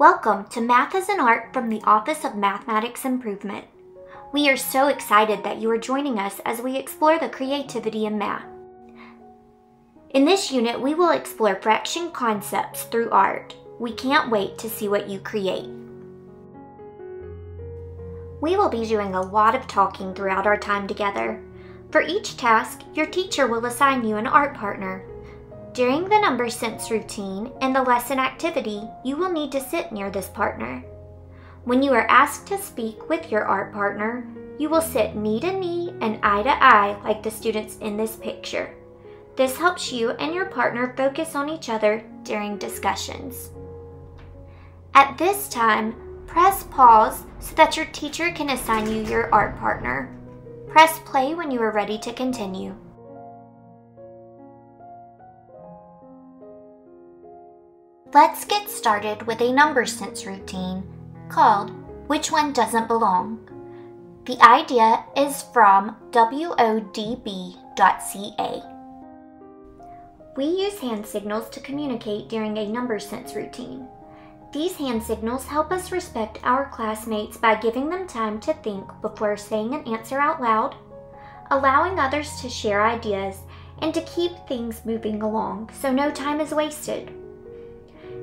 Welcome to Math is an Art from the Office of Mathematics Improvement. We are so excited that you are joining us as we explore the creativity in math. In this unit, we will explore fraction concepts through art. We can't wait to see what you create. We will be doing a lot of talking throughout our time together. For each task, your teacher will assign you an art partner during the number sense routine and the lesson activity, you will need to sit near this partner. When you are asked to speak with your art partner, you will sit knee to knee and eye to eye like the students in this picture. This helps you and your partner focus on each other during discussions. At this time, press pause so that your teacher can assign you your art partner. Press play when you are ready to continue. Let's get started with a number sense routine called Which One Doesn't Belong? The idea is from WODB.ca. We use hand signals to communicate during a number sense routine. These hand signals help us respect our classmates by giving them time to think before saying an answer out loud, allowing others to share ideas, and to keep things moving along so no time is wasted.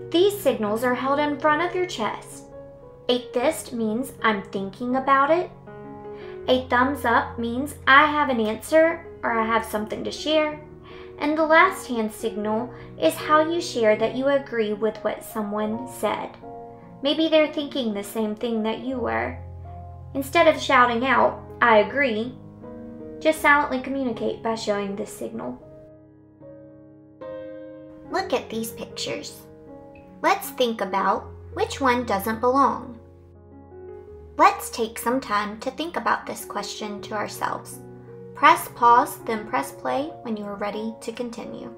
These signals are held in front of your chest. A fist means I'm thinking about it. A thumbs up means I have an answer or I have something to share. And the last hand signal is how you share that you agree with what someone said. Maybe they're thinking the same thing that you were. Instead of shouting out, I agree, just silently communicate by showing this signal. Look at these pictures. Let's think about which one doesn't belong. Let's take some time to think about this question to ourselves. Press pause, then press play when you are ready to continue.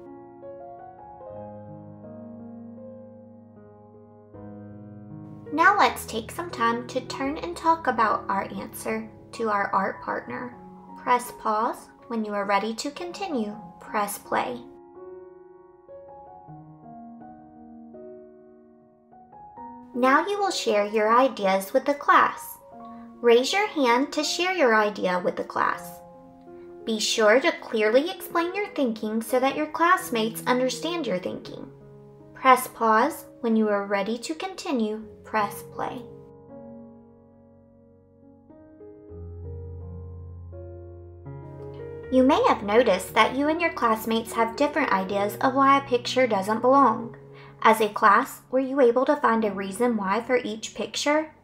Now let's take some time to turn and talk about our answer to our art partner. Press pause. When you are ready to continue, press play. Now you will share your ideas with the class. Raise your hand to share your idea with the class. Be sure to clearly explain your thinking so that your classmates understand your thinking. Press pause. When you are ready to continue, press play. You may have noticed that you and your classmates have different ideas of why a picture doesn't belong. As a class, were you able to find a reason why for each picture?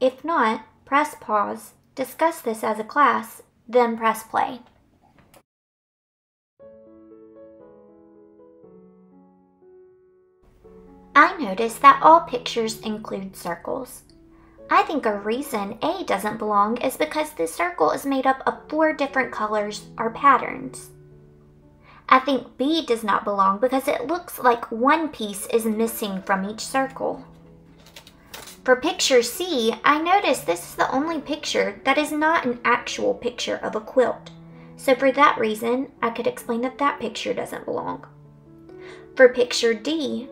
If not, press pause, discuss this as a class, then press play. I noticed that all pictures include circles. I think a reason A doesn't belong is because this circle is made up of four different colors or patterns. I think B does not belong because it looks like one piece is missing from each circle. For picture C, I notice this is the only picture that is not an actual picture of a quilt. So for that reason, I could explain that that picture doesn't belong. For picture D,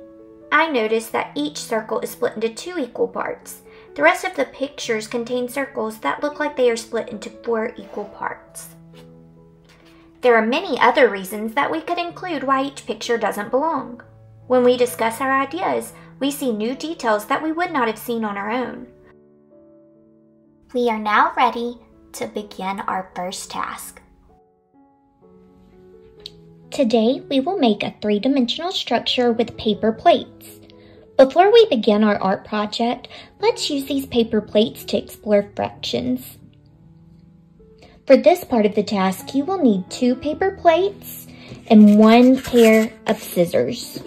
I notice that each circle is split into two equal parts. The rest of the pictures contain circles that look like they are split into four equal parts. There are many other reasons that we could include why each picture doesn't belong. When we discuss our ideas, we see new details that we would not have seen on our own. We are now ready to begin our first task. Today, we will make a three-dimensional structure with paper plates. Before we begin our art project, let's use these paper plates to explore fractions. For this part of the task, you will need two paper plates and one pair of scissors.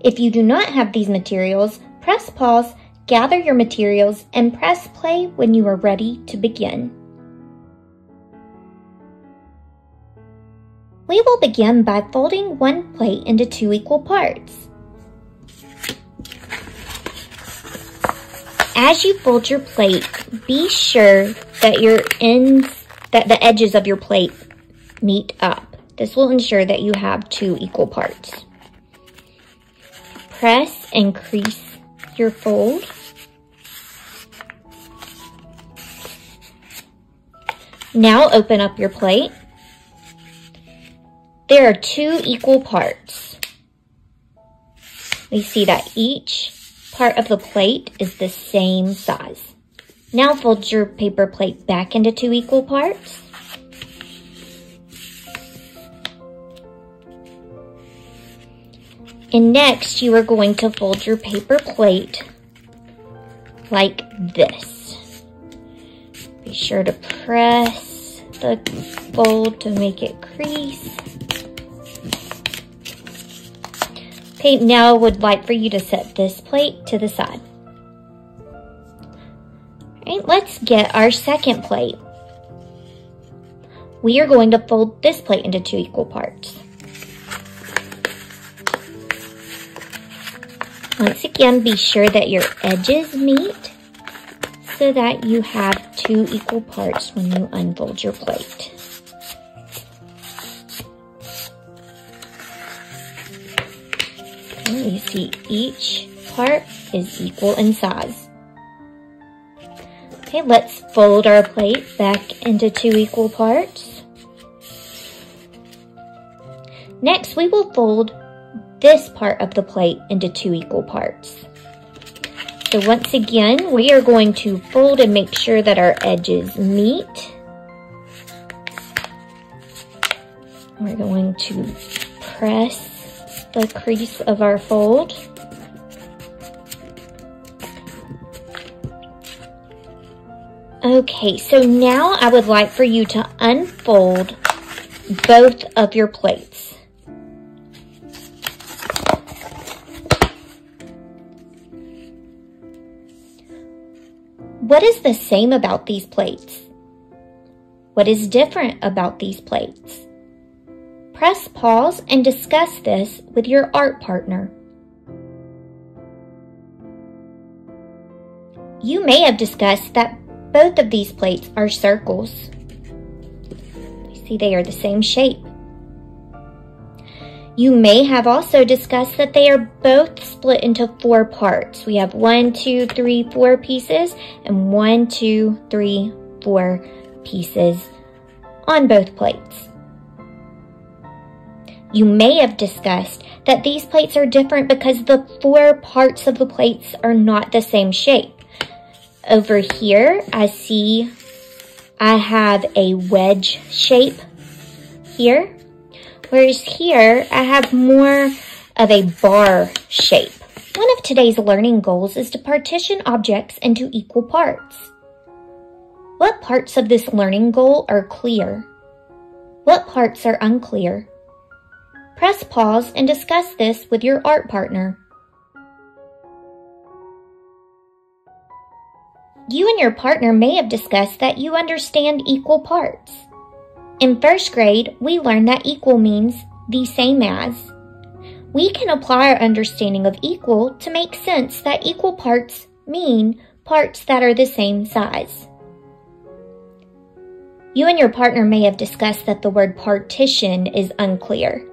If you do not have these materials, press pause, gather your materials, and press play when you are ready to begin. We will begin by folding one plate into two equal parts. As you fold your plate, be sure that your ends, that the edges of your plate meet up. This will ensure that you have two equal parts. press and crease your fold. Now open up your plate. There are two equal parts. We see that each part of the plate is the same size. Now fold your paper plate back into two equal parts. And next you are going to fold your paper plate like this. Be sure to press the fold to make it crease. Okay, now I would like for you to set this plate to the side. All right, let's get our second plate. We are going to fold this plate into two equal parts. Once again, be sure that your edges meet so that you have two equal parts when you unfold your plate. You see each part is equal in size. Okay, let's fold our plate back into two equal parts. Next, we will fold this part of the plate into two equal parts. So once again, we are going to fold and make sure that our edges meet. We're going to press the crease of our fold. Okay, so now I would like for you to unfold both of your plates. What is the same about these plates? What is different about these plates? Press pause and discuss this with your art partner. You may have discussed that both of these plates are circles. See they are the same shape. You may have also discussed that they are both split into four parts. We have one, two, three, four pieces and one, two, three, four pieces on both plates. You may have discussed that these plates are different because the four parts of the plates are not the same shape. Over here, I see I have a wedge shape here. Whereas here, I have more of a bar shape. One of today's learning goals is to partition objects into equal parts. What parts of this learning goal are clear? What parts are unclear? Press pause and discuss this with your art partner. You and your partner may have discussed that you understand equal parts. In first grade, we learned that equal means the same as. We can apply our understanding of equal to make sense that equal parts mean parts that are the same size. You and your partner may have discussed that the word partition is unclear.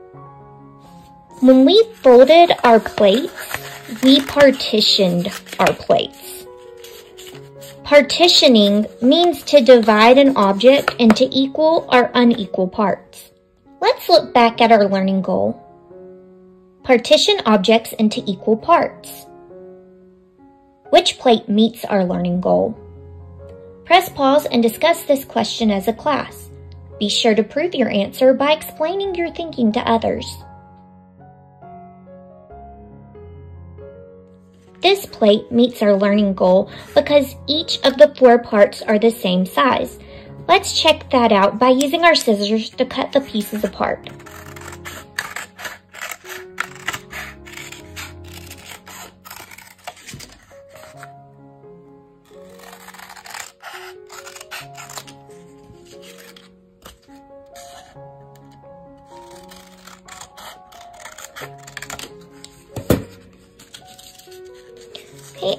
When we folded our plates, we partitioned our plates. Partitioning means to divide an object into equal or unequal parts. Let's look back at our learning goal. Partition objects into equal parts. Which plate meets our learning goal? Press pause and discuss this question as a class. Be sure to prove your answer by explaining your thinking to others. This plate meets our learning goal because each of the four parts are the same size. Let's check that out by using our scissors to cut the pieces apart.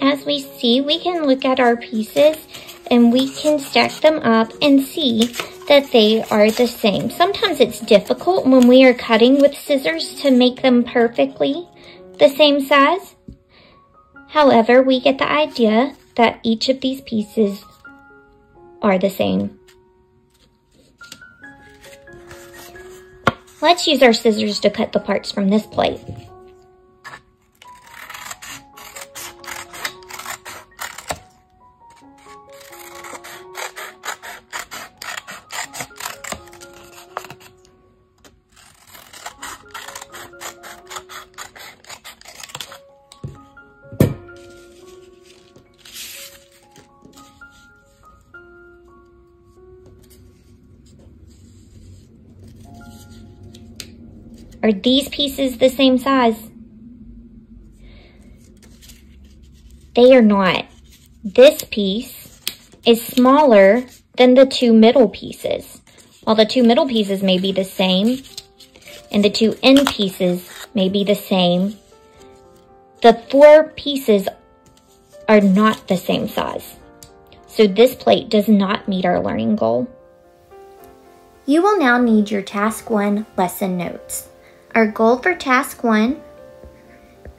As we see, we can look at our pieces and we can stack them up and see that they are the same. Sometimes it's difficult when we are cutting with scissors to make them perfectly the same size. However, we get the idea that each of these pieces are the same. Let's use our scissors to cut the parts from this plate. Are these pieces the same size? They are not. This piece is smaller than the two middle pieces. While the two middle pieces may be the same, and the two end pieces may be the same, the four pieces are not the same size. So this plate does not meet our learning goal. You will now need your Task 1 lesson notes. Our goal for task one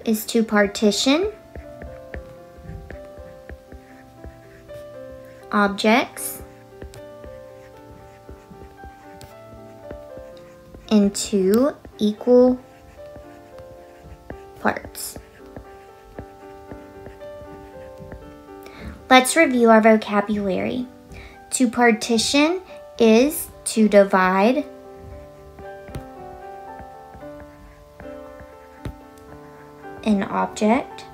is to partition objects into equal parts. Let's review our vocabulary. To partition is to divide an object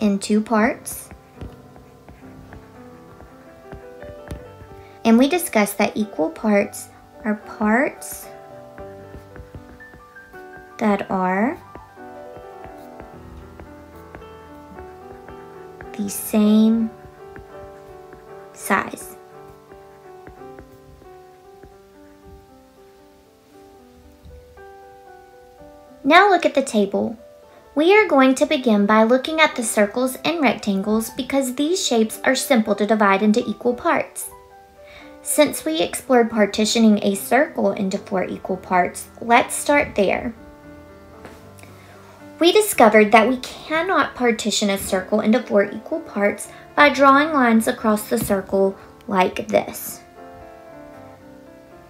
in two parts. And we discussed that equal parts are parts that are the same size. Now look at the table. We are going to begin by looking at the circles and rectangles because these shapes are simple to divide into equal parts. Since we explored partitioning a circle into four equal parts, let's start there. We discovered that we cannot partition a circle into four equal parts by drawing lines across the circle like this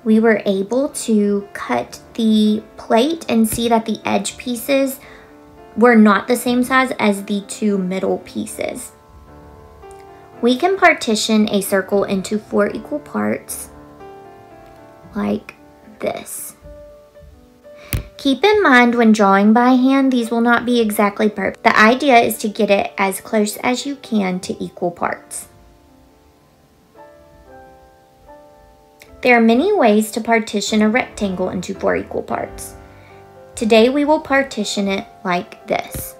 we were able to cut the plate and see that the edge pieces were not the same size as the two middle pieces. We can partition a circle into four equal parts like this. Keep in mind when drawing by hand, these will not be exactly perfect. The idea is to get it as close as you can to equal parts. There are many ways to partition a rectangle into four equal parts. Today we will partition it like this.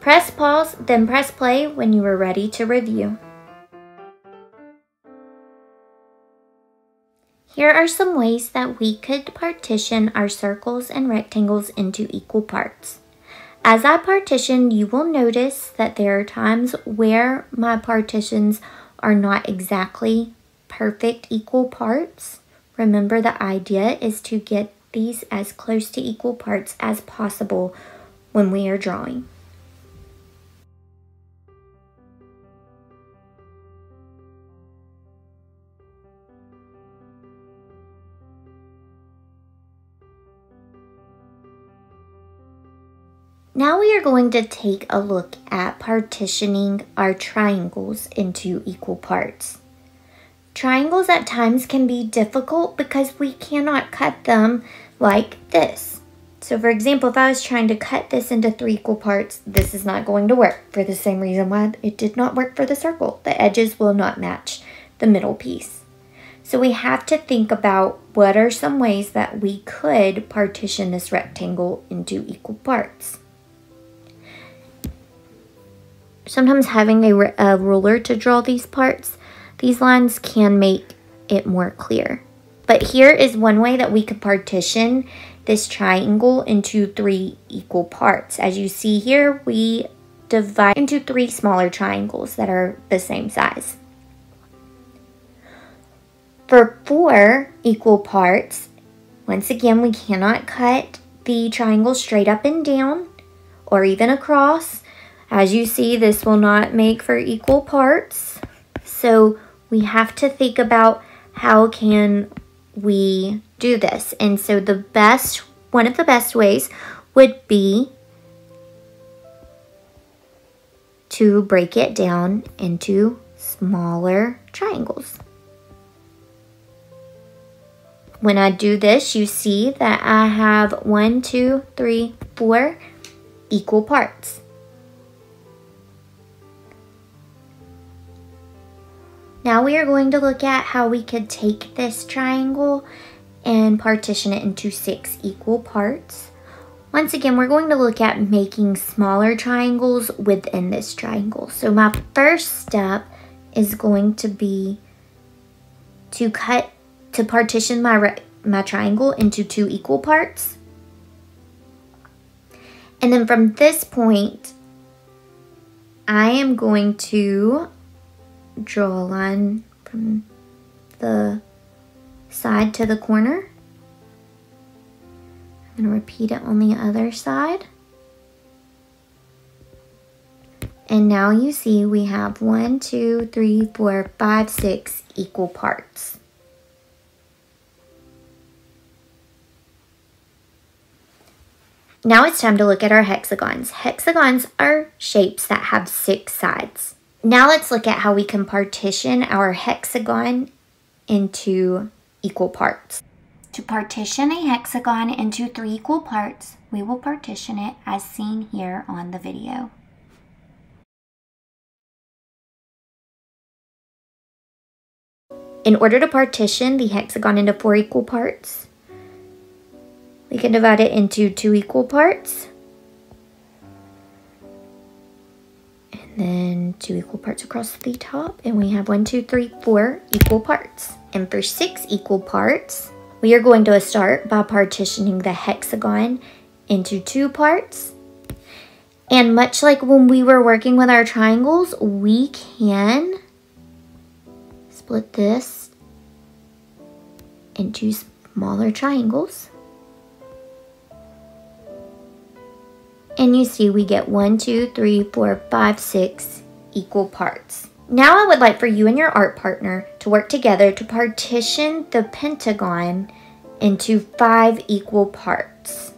Press pause, then press play when you are ready to review. Here are some ways that we could partition our circles and rectangles into equal parts. As I partition, you will notice that there are times where my partitions are not exactly perfect equal parts. Remember the idea is to get these as close to equal parts as possible when we are drawing. Now we are going to take a look at partitioning our triangles into equal parts. Triangles at times can be difficult because we cannot cut them like this. So for example, if I was trying to cut this into three equal parts, this is not going to work for the same reason why it did not work for the circle. The edges will not match the middle piece. So we have to think about what are some ways that we could partition this rectangle into equal parts. Sometimes having a, a ruler to draw these parts, these lines can make it more clear. But here is one way that we could partition this triangle into three equal parts. As you see here, we divide into three smaller triangles that are the same size. For four equal parts, once again, we cannot cut the triangle straight up and down or even across. As you see, this will not make for equal parts. So we have to think about how can we do this. And so the best, one of the best ways would be to break it down into smaller triangles. When I do this, you see that I have one, two, three, four equal parts. Now we are going to look at how we could take this triangle and partition it into six equal parts. Once again, we're going to look at making smaller triangles within this triangle. So my first step is going to be to cut, to partition my, my triangle into two equal parts. And then from this point, I am going to draw a line from the side to the corner. I'm going to repeat it on the other side. And now you see we have one, two, three, four, five, six equal parts. Now it's time to look at our hexagons. Hexagons are shapes that have six sides. Now let's look at how we can partition our hexagon into equal parts. To partition a hexagon into three equal parts, we will partition it as seen here on the video. In order to partition the hexagon into four equal parts, we can divide it into two equal parts then two equal parts across the top and we have one two three four equal parts. And for six equal parts we are going to start by partitioning the hexagon into two parts. And much like when we were working with our triangles we can split this into smaller triangles And you see we get one, two, three, four, five, six equal parts. Now I would like for you and your art partner to work together to partition the pentagon into five equal parts.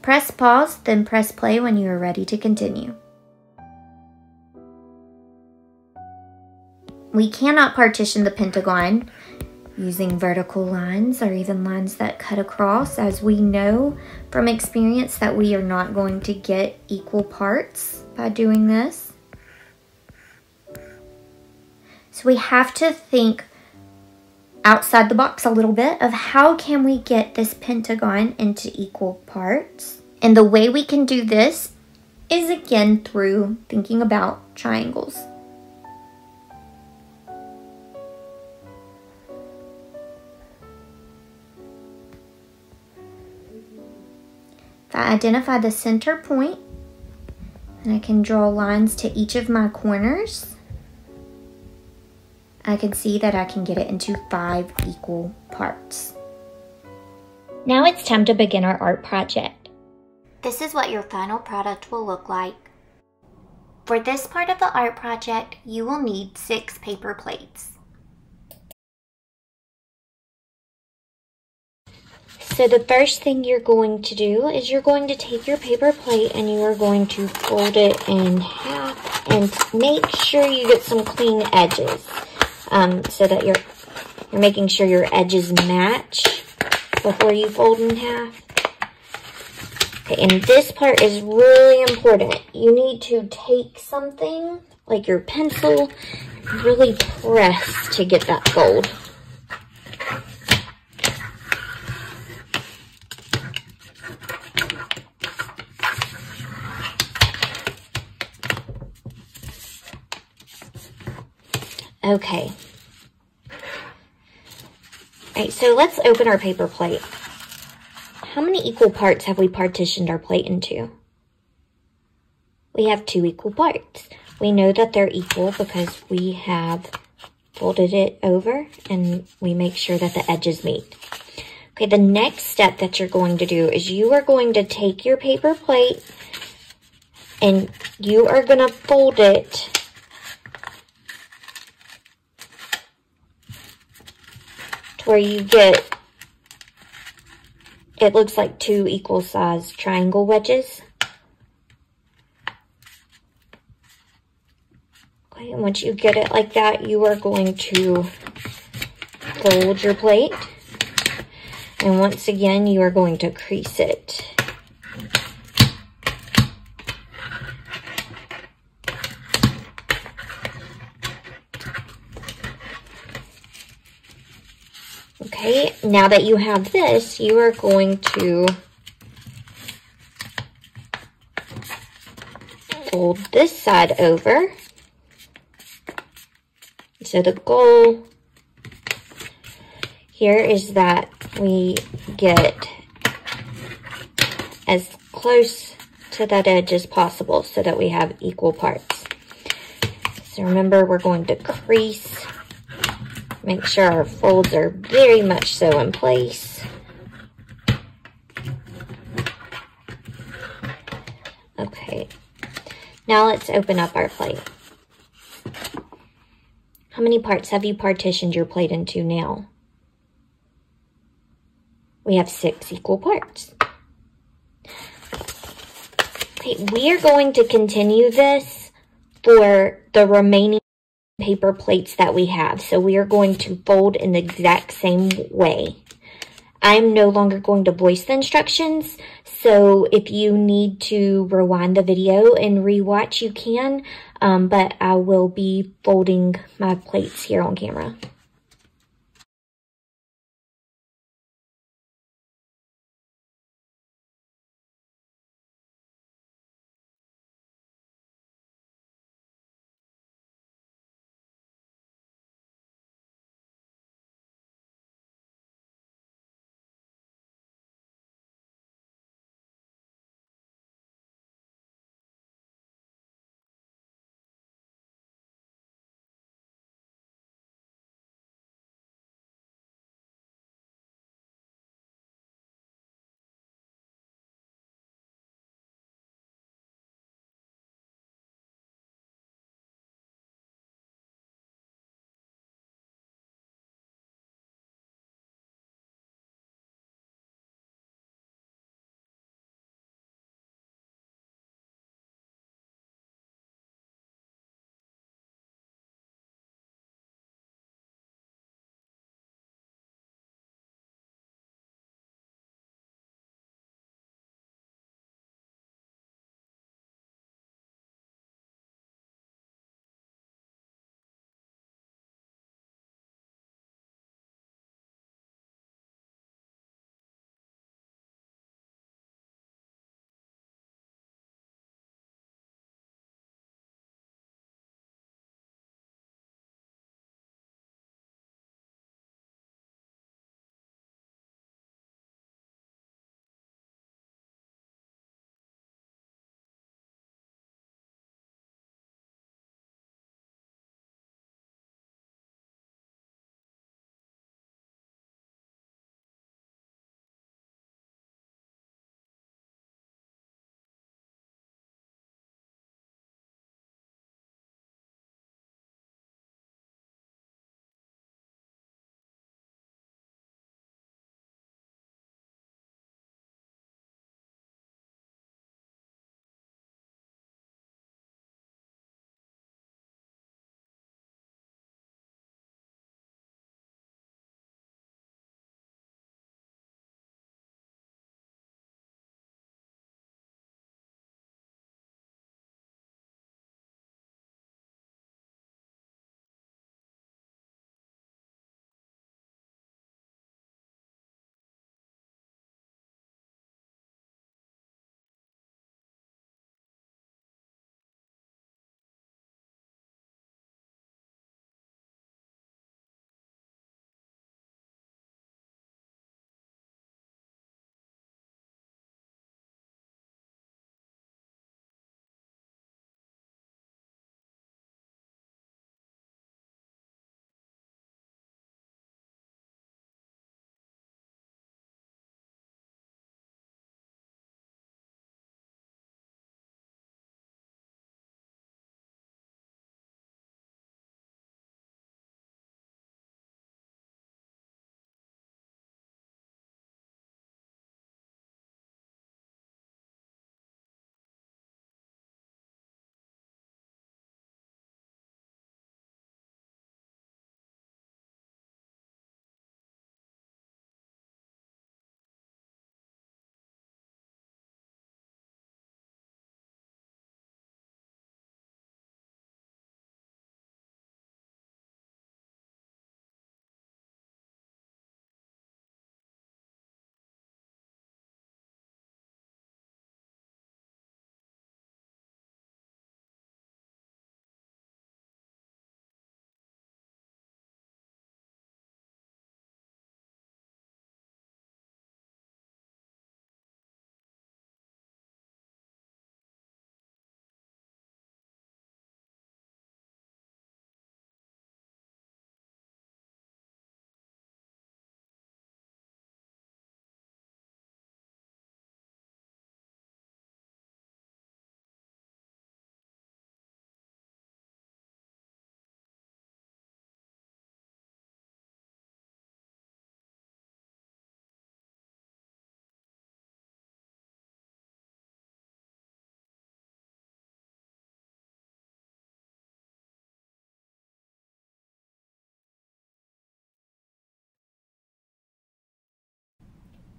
Press pause, then press play when you are ready to continue. We cannot partition the pentagon using vertical lines or even lines that cut across as we know from experience that we are not going to get equal parts by doing this. So we have to think outside the box a little bit of how can we get this pentagon into equal parts. And the way we can do this is again through thinking about triangles. I identify the center point and I can draw lines to each of my corners. I can see that I can get it into five equal parts. Now it's time to begin our art project. This is what your final product will look like. For this part of the art project, you will need six paper plates. So the first thing you're going to do is you're going to take your paper plate and you are going to fold it in half and make sure you get some clean edges um, so that you're, you're making sure your edges match before you fold in half. Okay, and this part is really important. You need to take something like your pencil really press to get that fold. Okay. Alright, so let's open our paper plate. How many equal parts have we partitioned our plate into? We have two equal parts. We know that they're equal because we have folded it over and we make sure that the edges meet. Okay, the next step that you're going to do is you are going to take your paper plate and you are going to fold it where you get, it looks like two equal size triangle wedges. Okay, and once you get it like that, you are going to fold your plate. And once again, you are going to crease it. Okay, now that you have this, you are going to fold this side over. So the goal here is that we get as close to that edge as possible so that we have equal parts. So remember, we're going to crease, make sure our folds are very much so in place. Okay, now let's open up our plate. How many parts have you partitioned your plate into now? We have six equal parts. Okay, we are going to continue this for the remaining paper plates that we have. So we are going to fold in the exact same way. I'm no longer going to voice the instructions, so if you need to rewind the video and rewatch, you can, um, but I will be folding my plates here on camera.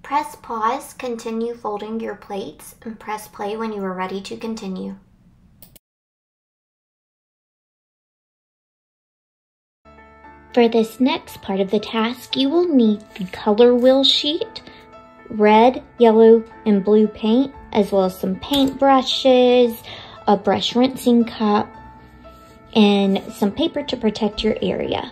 Press pause, continue folding your plates, and press play when you are ready to continue. For this next part of the task, you will need the color wheel sheet, red, yellow, and blue paint, as well as some paint brushes, a brush rinsing cup, and some paper to protect your area.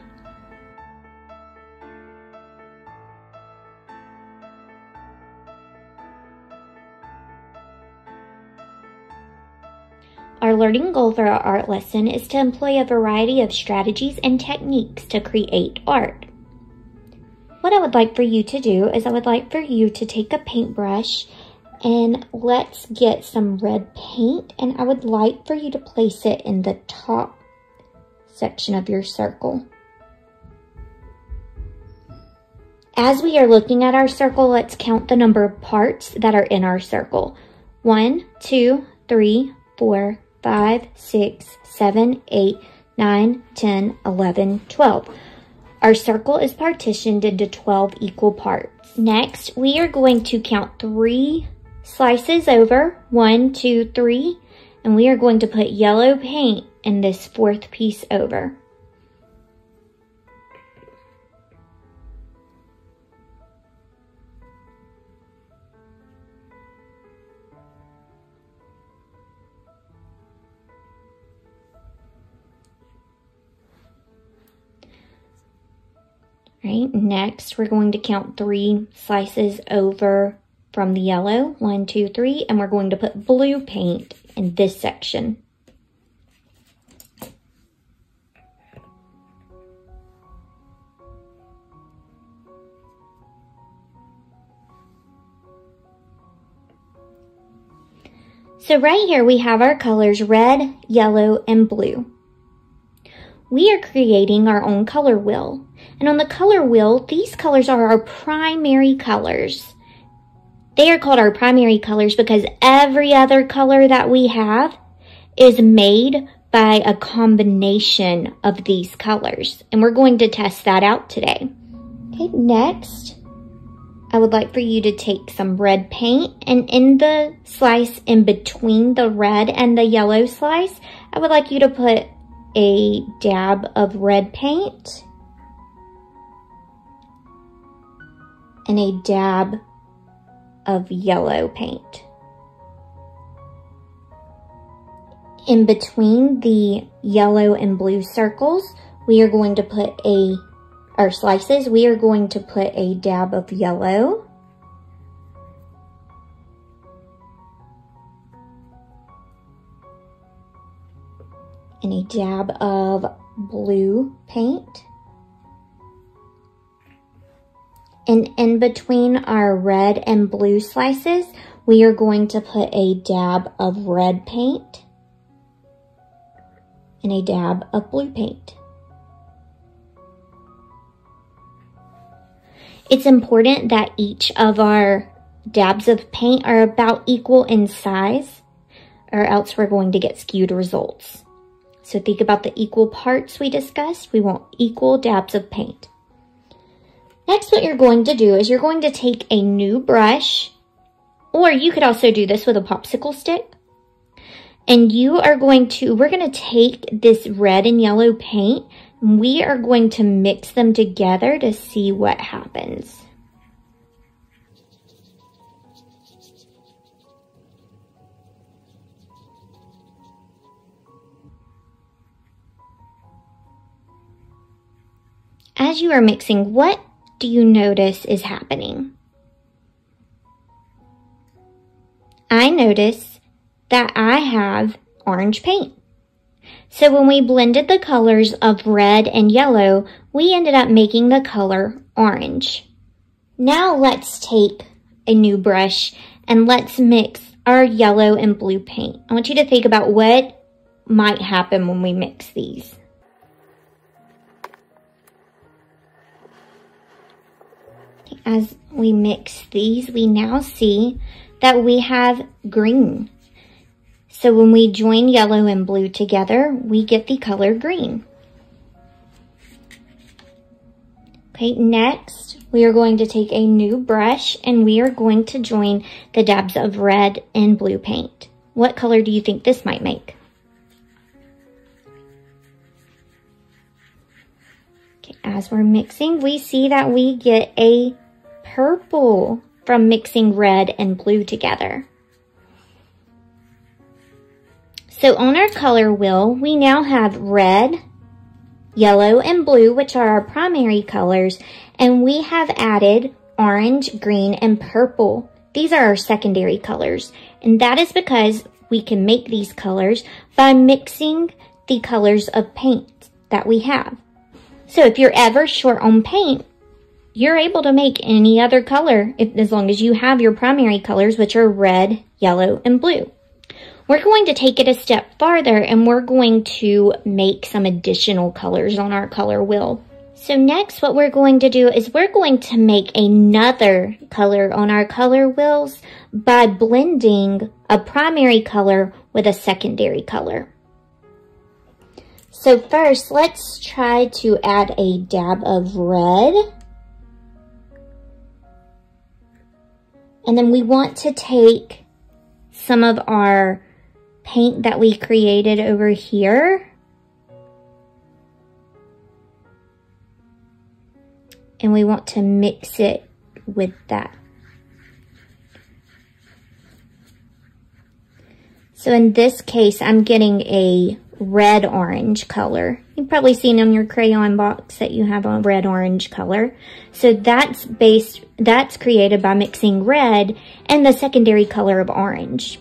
Our learning goal for our art lesson is to employ a variety of strategies and techniques to create art. What I would like for you to do is I would like for you to take a paintbrush and let's get some red paint and I would like for you to place it in the top section of your circle. As we are looking at our circle, let's count the number of parts that are in our circle. One, two, three, four, 5, 6, 7, 8, 9, 10, 11, 12. Our circle is partitioned into 12 equal parts. Next, we are going to count three slices over, one, two, three, and we are going to put yellow paint in this fourth piece over. Right, next we're going to count three slices over from the yellow. One, two, three, and we're going to put blue paint in this section. So right here we have our colors red, yellow, and blue. We are creating our own color wheel. And on the color wheel, these colors are our primary colors. They are called our primary colors because every other color that we have is made by a combination of these colors. And we're going to test that out today. Okay, next, I would like for you to take some red paint and in the slice in between the red and the yellow slice, I would like you to put a dab of red paint and a dab of yellow paint. In between the yellow and blue circles, we are going to put a, our slices, we are going to put a dab of yellow. And a dab of blue paint. And in between our red and blue slices, we are going to put a dab of red paint and a dab of blue paint. It's important that each of our dabs of paint are about equal in size or else we're going to get skewed results. So think about the equal parts we discussed. We want equal dabs of paint. Next, what you're going to do is you're going to take a new brush, or you could also do this with a popsicle stick. And you are going to, we're going to take this red and yellow paint, and we are going to mix them together to see what happens. As you are mixing, what do you notice is happening? I notice that I have orange paint. So when we blended the colors of red and yellow, we ended up making the color orange. Now let's take a new brush and let's mix our yellow and blue paint. I want you to think about what might happen when we mix these. As we mix these, we now see that we have green. So when we join yellow and blue together, we get the color green. Okay, next we are going to take a new brush and we are going to join the dabs of red and blue paint. What color do you think this might make? Okay, as we're mixing, we see that we get a purple from mixing red and blue together. So on our color wheel, we now have red, yellow, and blue, which are our primary colors, and we have added orange, green, and purple. These are our secondary colors, and that is because we can make these colors by mixing the colors of paint that we have. So if you're ever short on paint, you're able to make any other color if, as long as you have your primary colors, which are red, yellow, and blue. We're going to take it a step farther and we're going to make some additional colors on our color wheel. So next what we're going to do is we're going to make another color on our color wheels by blending a primary color with a secondary color. So first, let's try to add a dab of red. And then we want to take some of our paint that we created over here. And we want to mix it with that. So in this case, I'm getting a red-orange color. You've probably seen on your crayon box that you have a red-orange color. So that's based, that's created by mixing red and the secondary color of orange.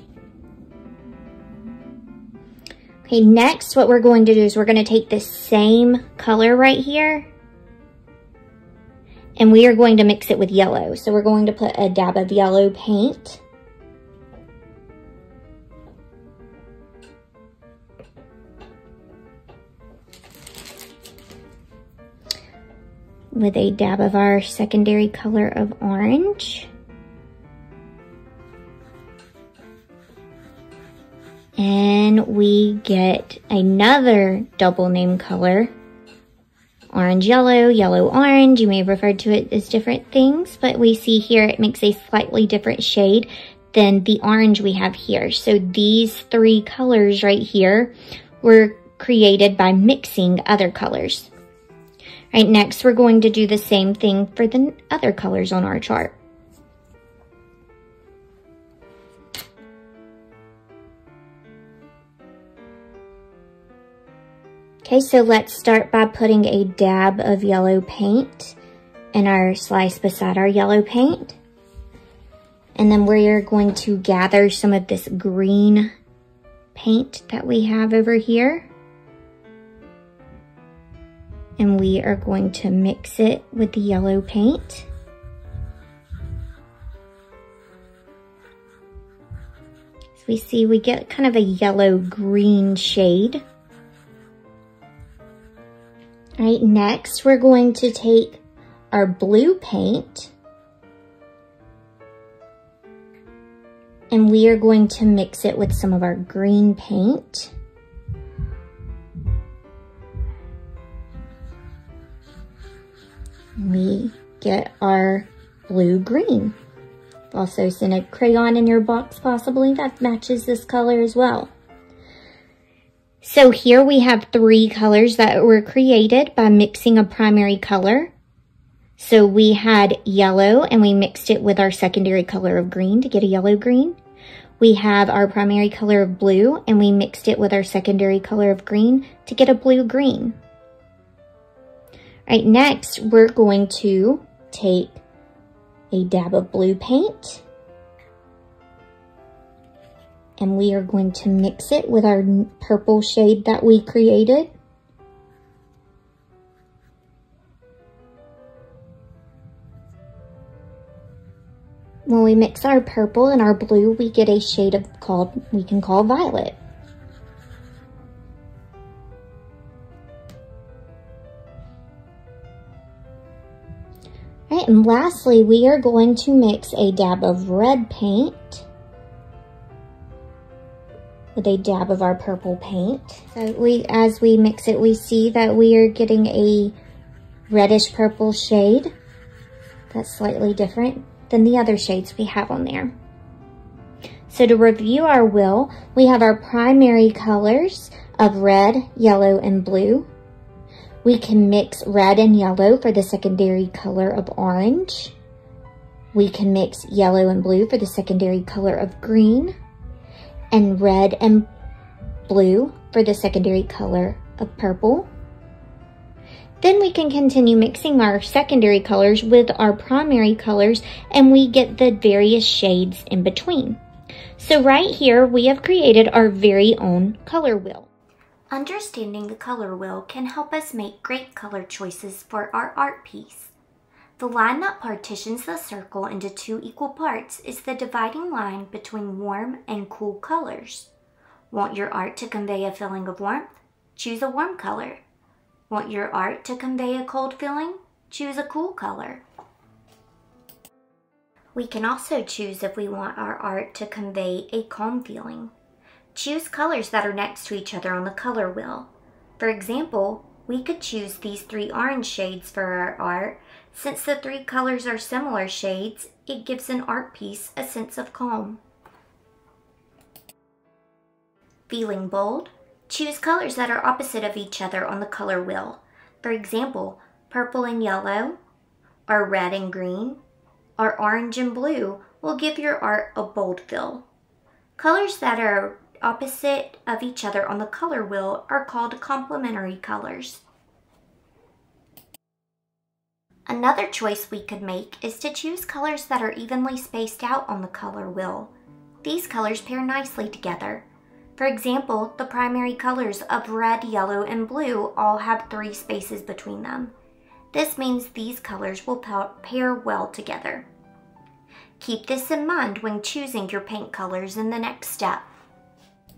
Okay, next what we're going to do is we're going to take this same color right here and we are going to mix it with yellow. So we're going to put a dab of yellow paint. With a dab of our secondary color of orange. And we get another double name color. Orange yellow, yellow orange. You may have referred to it as different things, but we see here it makes a slightly different shade than the orange we have here. So these three colors right here were created by mixing other colors. Right, next we're going to do the same thing for the other colors on our chart. Okay, so let's start by putting a dab of yellow paint in our slice beside our yellow paint. And then we're going to gather some of this green paint that we have over here. And we are going to mix it with the yellow paint. As we see, we get kind of a yellow-green shade. All right, next we're going to take our blue paint and we are going to mix it with some of our green paint. We get our blue-green. Also seen a crayon in your box possibly that matches this color as well. So here we have three colors that were created by mixing a primary color. So we had yellow and we mixed it with our secondary color of green to get a yellow green. We have our primary color of blue and we mixed it with our secondary color of green to get a blue green. All right, next we're going to take a dab of blue paint and we are going to mix it with our purple shade that we created. When we mix our purple and our blue, we get a shade of called we can call violet. Right, and lastly, we are going to mix a dab of red paint with a dab of our purple paint. So we, as we mix it, we see that we are getting a reddish purple shade. That's slightly different than the other shades we have on there. So to review our wheel, we have our primary colors of red, yellow, and blue. We can mix red and yellow for the secondary color of orange. We can mix yellow and blue for the secondary color of green. And red and blue for the secondary color of purple. Then we can continue mixing our secondary colors with our primary colors and we get the various shades in between. So right here, we have created our very own color wheel. Understanding the color wheel can help us make great color choices for our art piece. The line that partitions the circle into two equal parts is the dividing line between warm and cool colors. Want your art to convey a feeling of warmth? Choose a warm color. Want your art to convey a cold feeling? Choose a cool color. We can also choose if we want our art to convey a calm feeling. Choose colors that are next to each other on the color wheel. For example, we could choose these three orange shades for our art. Since the three colors are similar shades, it gives an art piece a sense of calm. Feeling bold? Choose colors that are opposite of each other on the color wheel. For example, purple and yellow, or red and green, or orange and blue will give your art a bold feel. Colors that are opposite of each other on the color wheel are called complementary colors. Another choice we could make is to choose colors that are evenly spaced out on the color wheel. These colors pair nicely together. For example, the primary colors of red, yellow, and blue all have three spaces between them. This means these colors will pair well together. Keep this in mind when choosing your paint colors in the next step.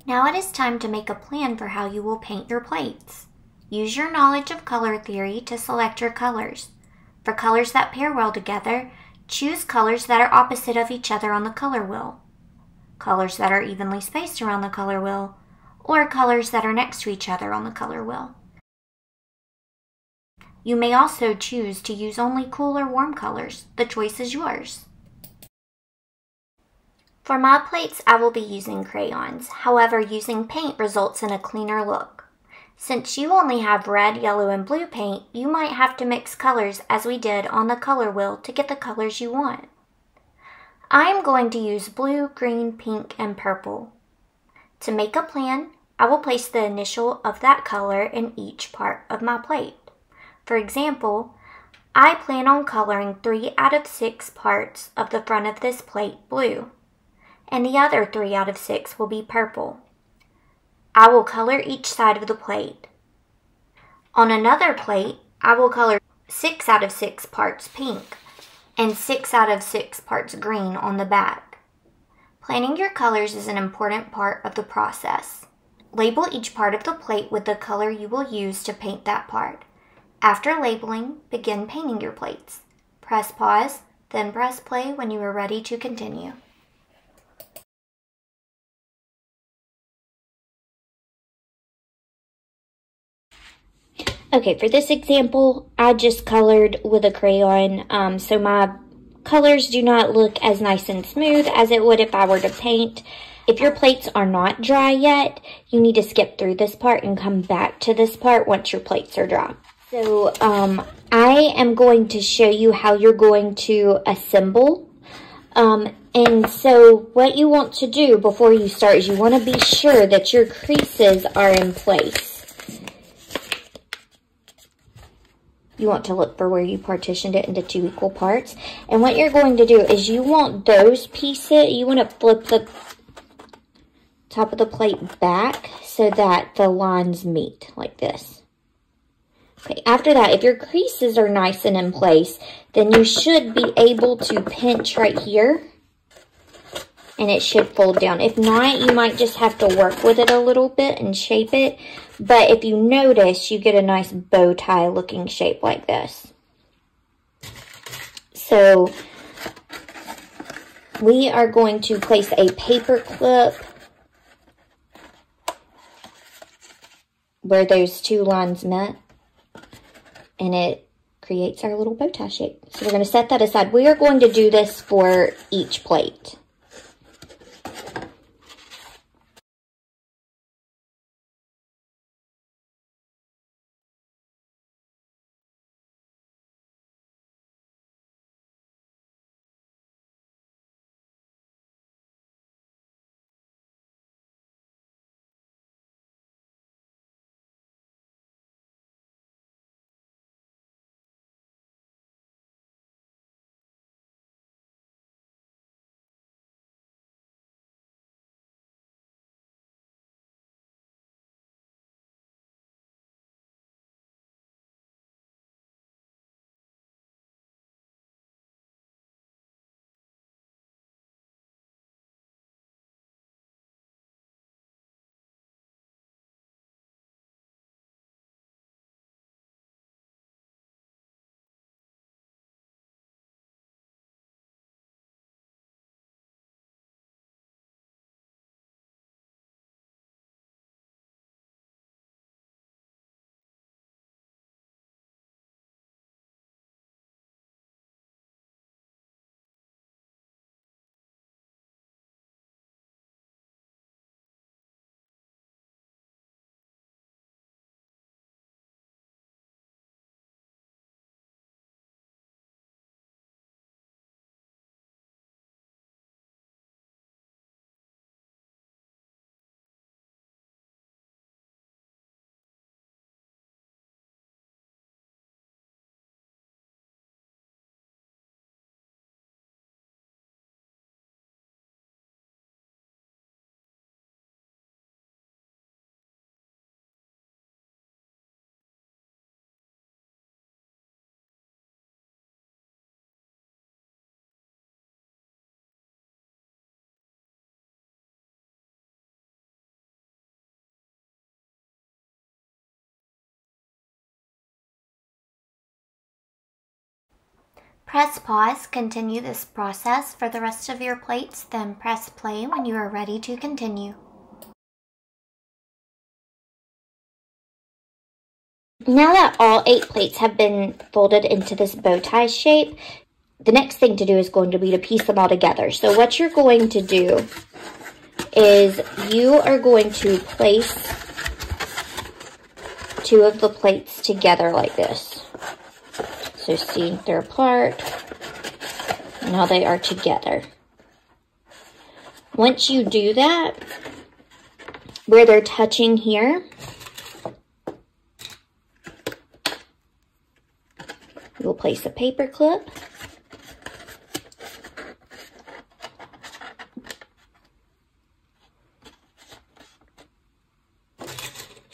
Now it is time to make a plan for how you will paint your plates. Use your knowledge of color theory to select your colors. For colors that pair well together, choose colors that are opposite of each other on the color wheel colors that are evenly spaced around the color wheel, or colors that are next to each other on the color wheel. You may also choose to use only cool or warm colors. The choice is yours. For my plates, I will be using crayons. However, using paint results in a cleaner look. Since you only have red, yellow, and blue paint, you might have to mix colors as we did on the color wheel to get the colors you want. I am going to use blue, green, pink, and purple. To make a plan, I will place the initial of that color in each part of my plate. For example, I plan on coloring three out of six parts of the front of this plate blue, and the other three out of six will be purple. I will color each side of the plate. On another plate, I will color six out of six parts pink and 6 out of 6 parts green on the back. Planning your colors is an important part of the process. Label each part of the plate with the color you will use to paint that part. After labeling, begin painting your plates. Press pause, then press play when you are ready to continue. Okay, for this example, I just colored with a crayon, um, so my colors do not look as nice and smooth as it would if I were to paint. If your plates are not dry yet, you need to skip through this part and come back to this part once your plates are dry. So um, I am going to show you how you're going to assemble. Um, and so what you want to do before you start is you want to be sure that your creases are in place. You want to look for where you partitioned it into two equal parts. And what you're going to do is you want those pieces, you want to flip the top of the plate back so that the lines meet like this. Okay, after that, if your creases are nice and in place, then you should be able to pinch right here and it should fold down. If not, you might just have to work with it a little bit and shape it. But if you notice, you get a nice bow tie looking shape like this. So we are going to place a paper clip where those two lines met and it creates our little bow tie shape. So we're going to set that aside. We are going to do this for each plate. Press pause, continue this process for the rest of your plates, then press play when you are ready to continue. Now that all eight plates have been folded into this bow tie shape, the next thing to do is going to be to piece them all together. So what you're going to do is you are going to place two of the plates together like this. So see, they're apart. Now they are together. Once you do that, where they're touching here, you'll place a paper clip.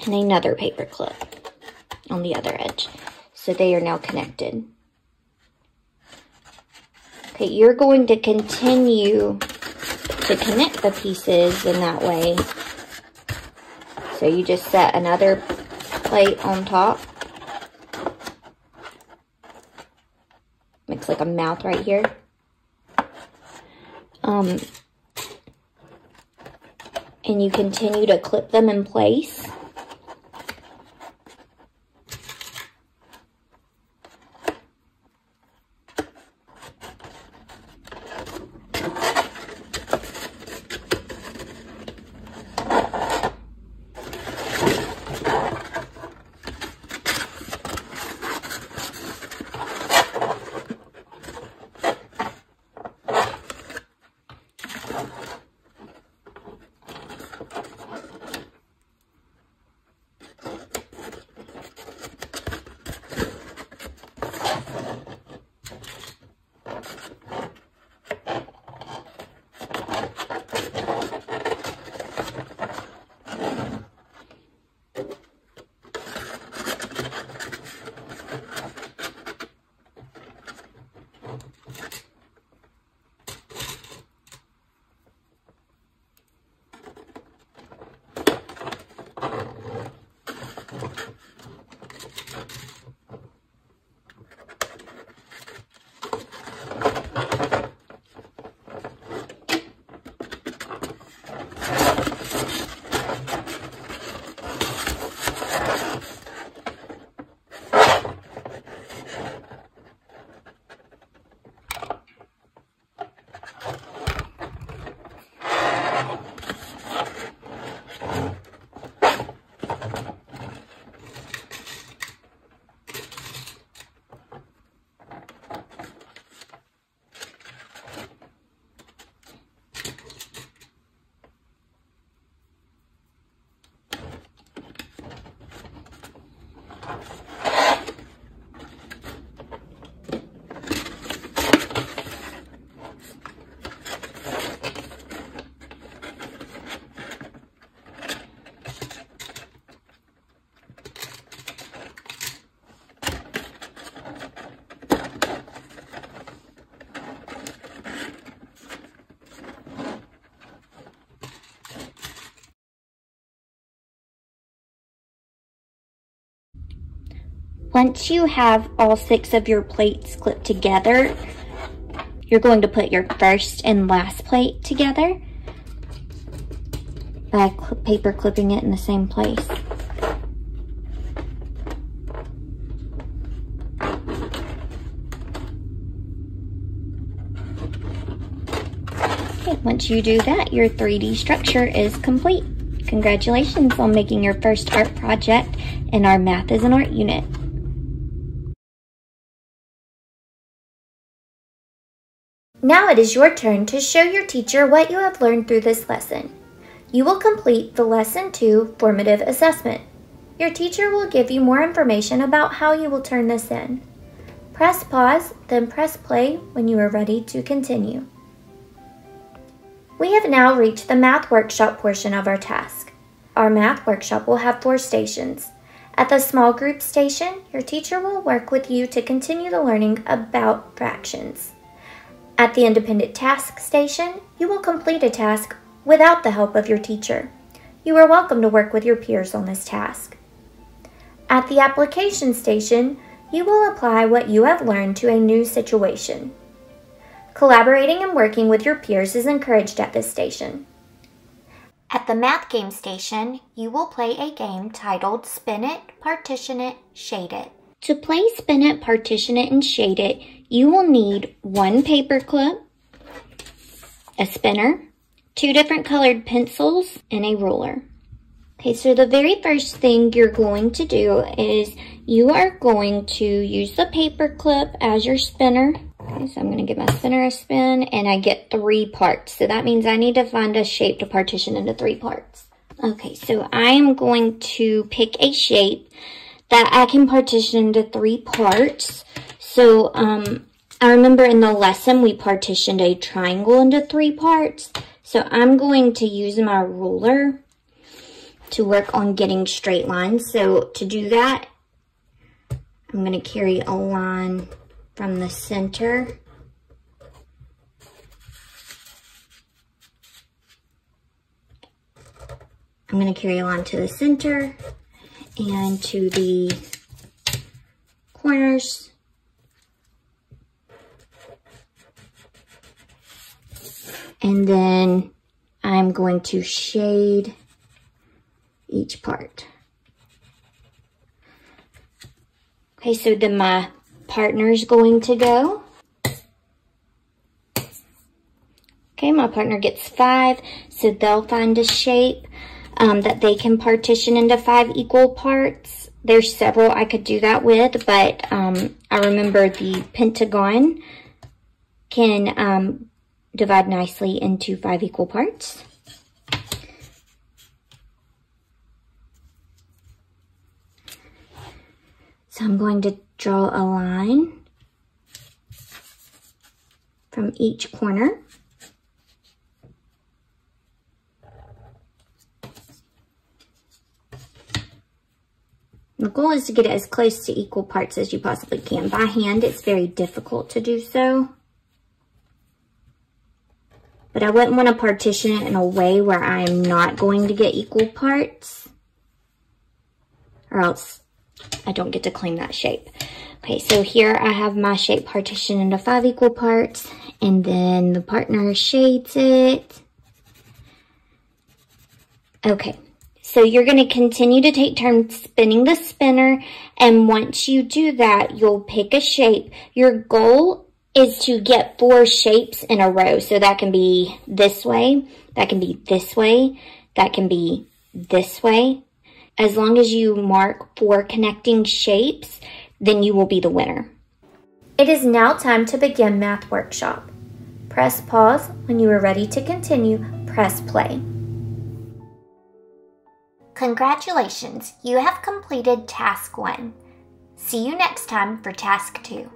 And another paper clip on the other edge. So they are now connected. Okay, you're going to continue to connect the pieces in that way. So you just set another plate on top. Makes like a mouth right here. Um, and you continue to clip them in place. Once you have all six of your plates clipped together, you're going to put your first and last plate together by paper clipping it in the same place. Okay, once you do that, your 3D structure is complete. Congratulations on making your first art project in our Math is an Art unit. Now it is your turn to show your teacher what you have learned through this lesson. You will complete the Lesson 2 Formative Assessment. Your teacher will give you more information about how you will turn this in. Press pause, then press play when you are ready to continue. We have now reached the math workshop portion of our task. Our math workshop will have four stations. At the small group station, your teacher will work with you to continue the learning about fractions. At the independent task station, you will complete a task without the help of your teacher. You are welcome to work with your peers on this task. At the application station, you will apply what you have learned to a new situation. Collaborating and working with your peers is encouraged at this station. At the math game station, you will play a game titled Spin It, Partition It, Shade It. To play Spin It, Partition It, and Shade It, you will need one paper clip, a spinner, two different colored pencils, and a ruler. Okay, so the very first thing you're going to do is you are going to use the paper clip as your spinner. Okay, so I'm going to give my spinner a spin, and I get three parts. So that means I need to find a shape to partition into three parts. Okay, so I am going to pick a shape that I can partition into three parts. So um, I remember in the lesson we partitioned a triangle into three parts. So I'm going to use my ruler to work on getting straight lines. So to do that, I'm going to carry a line from the center I'm going to carry a line to the center and to the corners. And then I'm going to shade each part. Okay, so then my partner's going to go. Okay, my partner gets five, so they'll find a shape um, that they can partition into five equal parts. There's several I could do that with, but um, I remember the pentagon can um, divide nicely into five equal parts. So I'm going to draw a line from each corner. The goal is to get it as close to equal parts as you possibly can. By hand, it's very difficult to do so. But I wouldn't want to partition it in a way where I'm not going to get equal parts. Or else I don't get to claim that shape. Okay, so here I have my shape partitioned into five equal parts. And then the partner shades it. Okay, so you're going to continue to take turns spinning the spinner. And once you do that, you'll pick a shape. Your goal is to get four shapes in a row. So that can be this way, that can be this way, that can be this way. As long as you mark four connecting shapes, then you will be the winner. It is now time to begin Math Workshop. Press pause when you are ready to continue, press play. Congratulations, you have completed Task 1. See you next time for Task 2.